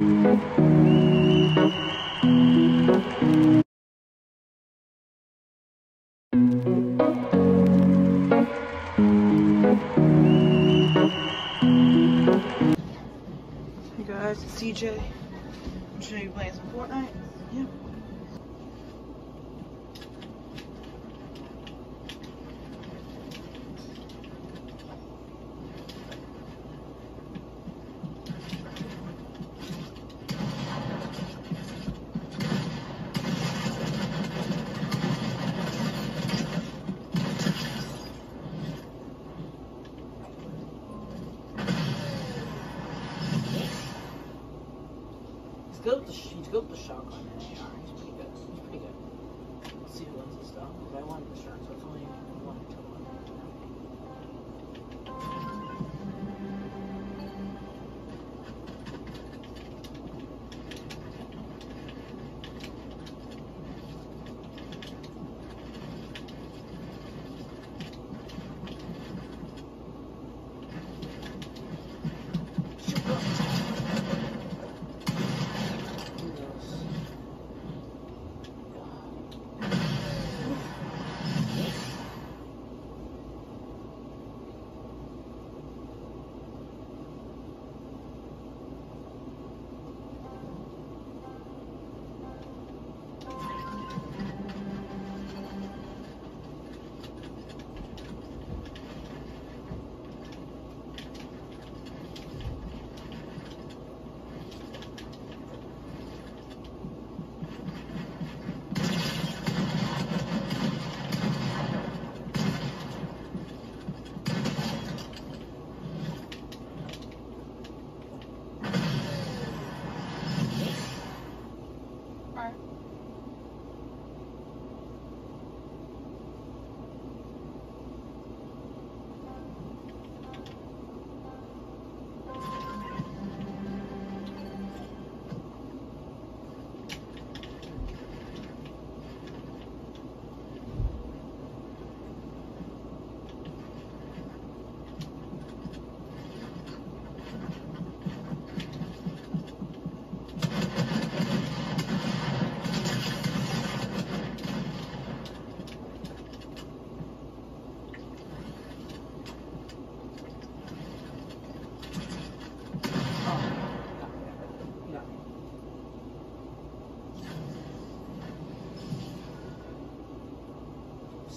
Hey guys, it's CJ. I'm showing you playing some Fortnite. Yeah.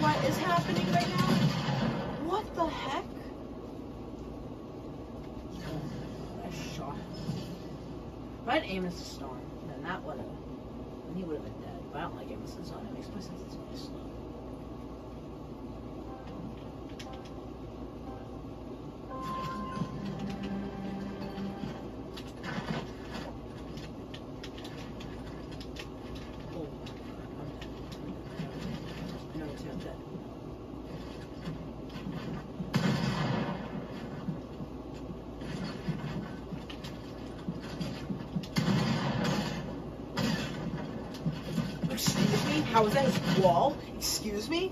what is happening right now? What the heck? I shot. If I had Amos to storm, then that would have, he would have been dead. But I don't like aim assist on. It makes my sense it's really slow. Oh, I'm dead. I know it's I'm dead. Excuse me? How is that his wall? Excuse me?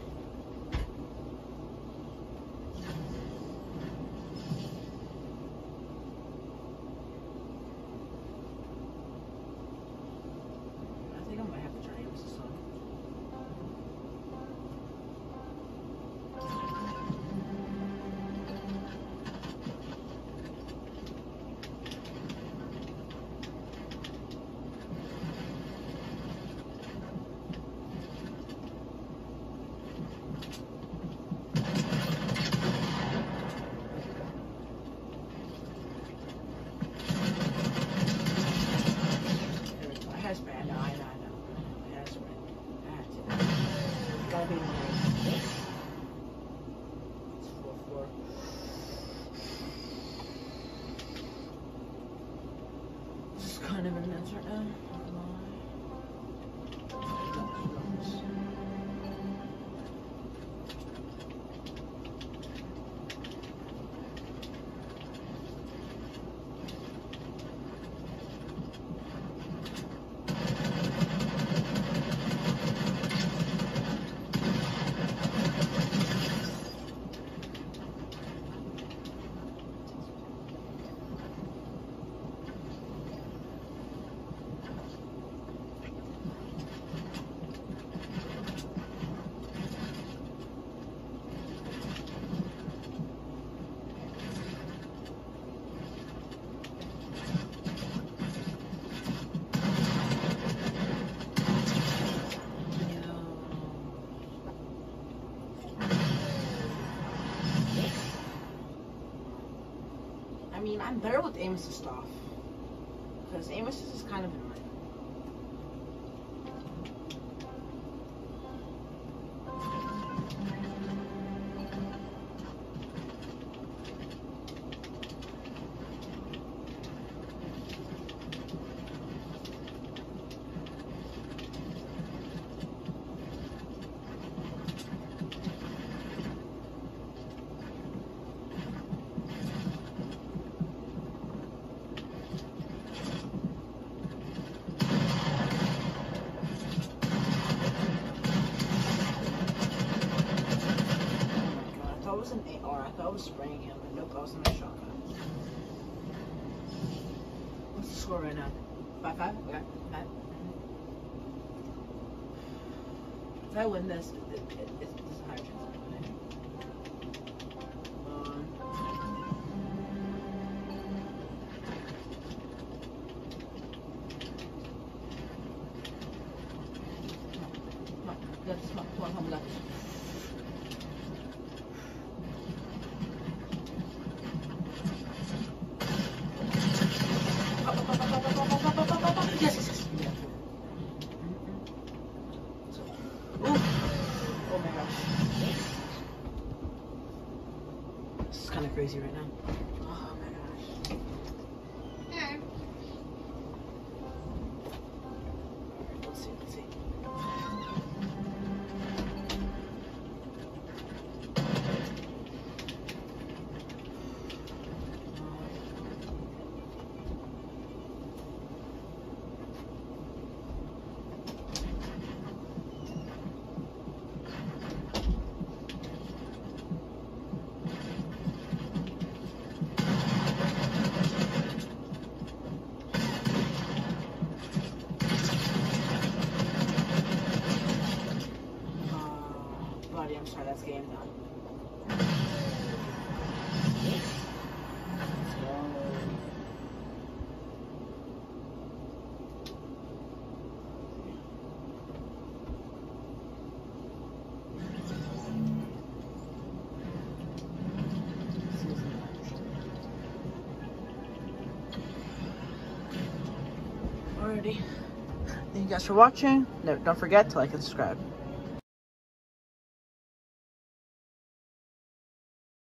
I think I might have to turn aim assist on. There we go. I has been. I know, I know, I know. It has been. That's it. Gotta be nice. It's 4 4. This is kind of a friends right now. I mean, I'm better with aim assist off. Because Amos is kind of annoying. Was spraying him, but no was in a shotgun. What's the score right now? 5 5? Okay, 5. If I win this, it, it, it, it's a higher chance of winning. Um, come on, come on, come on, come on, let's. Yes, yes, yes. Yeah. Ooh. Oh my gosh. This is kind of crazy right now. Game. Alrighty. Thank you guys for watching. Don't forget to like and subscribe.